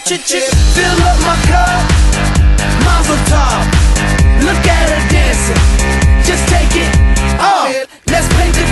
control. Fill up my cup, Mazel tov. Look at her dancing, just take it off. Let's paint the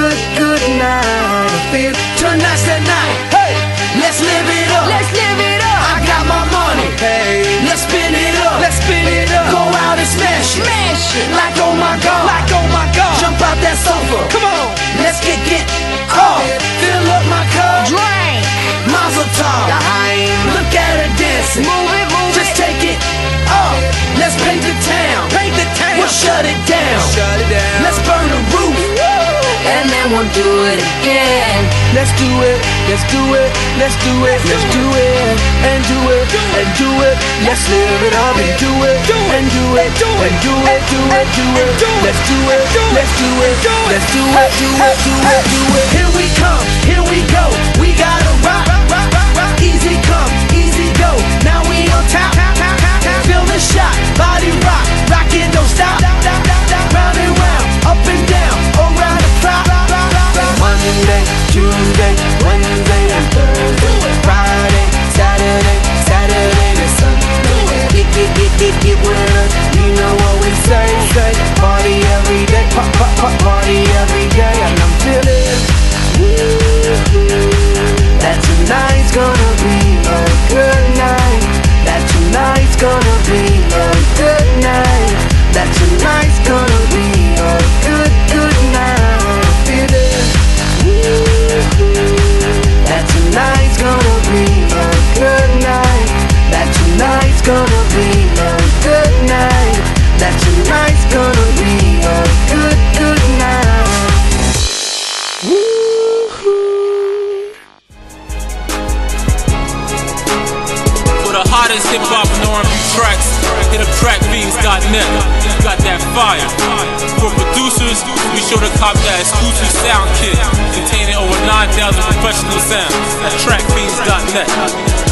burn the roof. And then we'll do it again. Let's do it, let's do it, let's do it, let's do it, and do it, and do it. Let's live it up and do it, and do it, and do it, do it, do it. Let's do it, let's do it, let's do it, do it, do it, do it. Here we come, here we go. Hottest hip hop and R&B tracks, hit up trackbeats.net. Got that fire. For producers, be sure to cop that exclusive sound kit containing over 9,000 professional sounds at trackbeats.net.